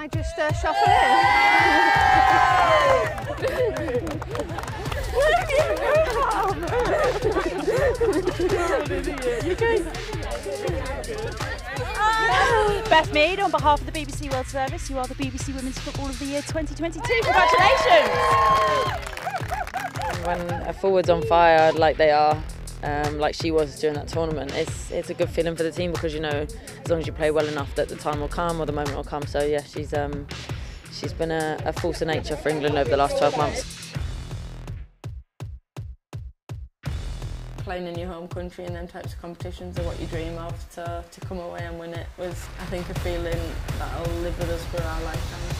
I just uh, shuffle Beth Mead, on behalf of the BBC World Service, you are the BBC Women's Football of the Year 2022. Congratulations! When a forward's on fire like they are, um, like she was during that tournament, it's it's a good feeling for the team because you know as long as you play well enough that the time will come or the moment will come. So yeah, she's um, she's been a, a force of nature for England over the last 12 months. playing in your home country and them types of competitions are what you dream of to, to come away and win it was I think a feeling that will live with us for our lifetime.